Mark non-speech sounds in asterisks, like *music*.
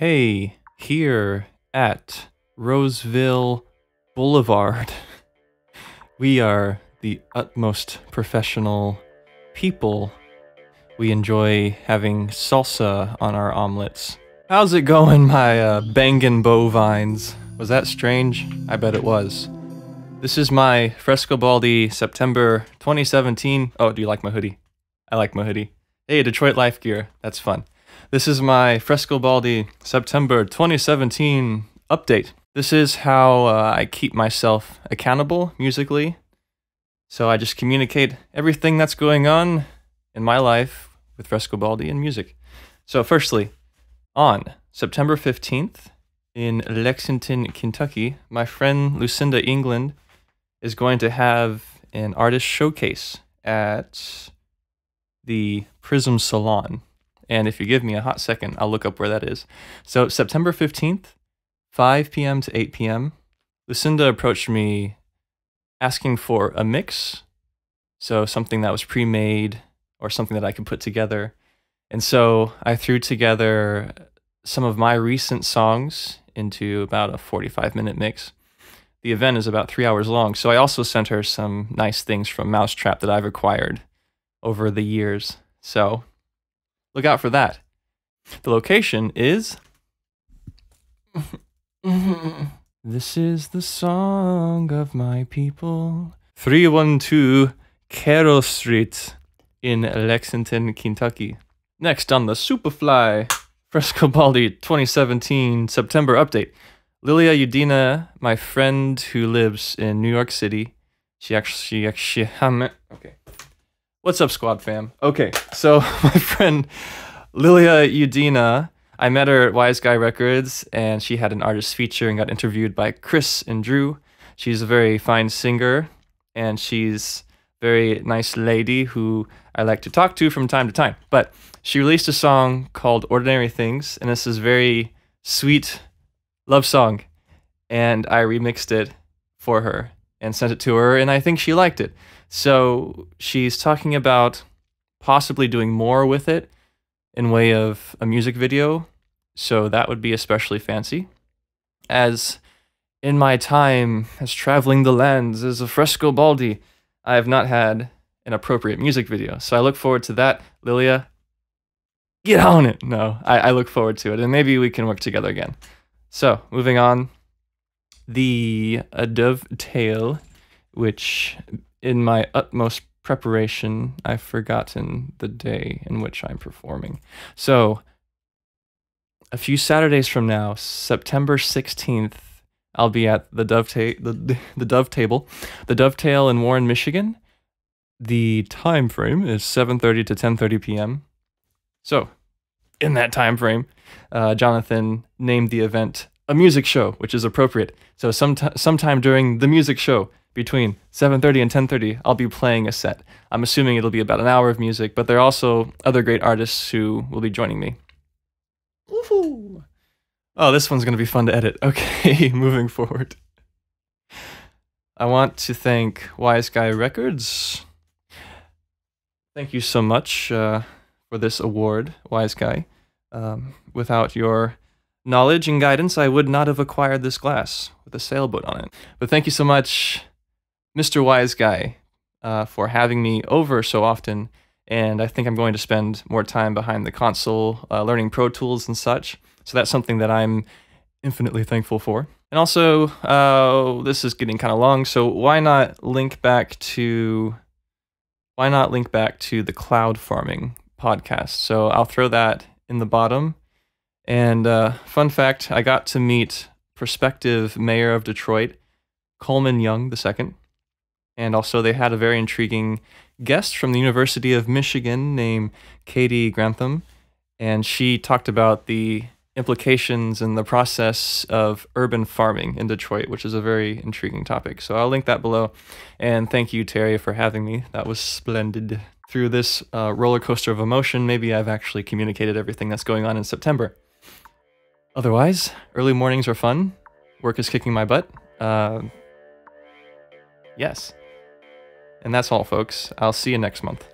Hey, here at Roseville Boulevard, *laughs* we are the utmost professional people. We enjoy having salsa on our omelets. How's it going, my uh, bangin' bovines? Was that strange? I bet it was. This is my Frescobaldi September 2017. Oh, do you like my hoodie? I like my hoodie. Hey, Detroit Life Gear. That's fun. This is my Frescobaldi September 2017 update. This is how uh, I keep myself accountable musically. So I just communicate everything that's going on in my life with Frescobaldi and music. So, firstly, on September 15th in Lexington, Kentucky, my friend Lucinda England is going to have an artist showcase at the Prism Salon. And if you give me a hot second, I'll look up where that is. So September 15th, 5 p.m. to 8 p.m., Lucinda approached me asking for a mix. So something that was pre made or something that I could put together. And so I threw together some of my recent songs into about a 45 minute mix. The event is about three hours long. So I also sent her some nice things from Mousetrap that I've acquired over the years. So Look out for that. The location is. *laughs* this is the song of my people. 312 Carroll Street in Lexington, Kentucky. Next on the Superfly Frescobaldi 2017 September update. Lilia Yudina, my friend who lives in New York City, she actually, she actually, *laughs* okay. What's up, squad fam? Okay, so *laughs* my friend Lilia Yudina, I met her at Wise Guy Records, and she had an artist feature and got interviewed by Chris and Drew. She's a very fine singer, and she's very nice lady who I like to talk to from time to time. But she released a song called Ordinary Things, and this is very sweet love song, and I remixed it for her and sent it to her, and I think she liked it. So she's talking about possibly doing more with it in way of a music video. So that would be especially fancy. As in my time as traveling the lands as a Frescobaldi, I have not had an appropriate music video. So I look forward to that. Lilia, get on it. No, I, I look forward to it. And maybe we can work together again. So moving on. The a dovetail, which in my utmost preparation, I've forgotten the day in which I'm performing. So, a few Saturdays from now, September 16th, I'll be at the Dovetail, the, the Dove Table, the Dovetail in Warren, Michigan. The time frame is 7:30 to 10:30 p.m. So, in that time frame, uh, Jonathan named the event a music show, which is appropriate. So, some sometime during the music show, between 7.30 and 10.30 i'll be playing a set. I'm assuming it'll be about an hour of music but there are also other great artists who will be joining me. Woohoo! oh this one's going to be fun to edit. *laughs* Okay *laughs* moving forward. I want to thank wise guy records. Thank you so much uh, for this award wise guy. Um, without your knowledge and guidance, I would not have acquired this glass with a sailboat on it. But thank you so much Mr. Wise Guy uh, for having me over so often. And I think I'm going to spend more time behind the console, uh, learning Pro Tools and such. So that's something that I'm infinitely thankful for. And also, uh, this is getting kind of long, so why not link back to why not link back to the cloud farming podcast? So I'll throw that in the bottom. And uh, fun fact, I got to meet prospective mayor of Detroit, Coleman Young II. And also, they had a very intriguing guest from the University of Michigan named Katie Grantham. And she talked about the implications and the process of urban farming in Detroit, which is a very intriguing topic. So I'll link that below. And thank you, Terry, for having me. That was splendid. Through this uh, roller coaster of emotion, maybe I've actually communicated everything that's going on in September. Otherwise, early mornings are fun. Work is kicking my butt. Uh, yes. And that's all, folks. I'll see you next month.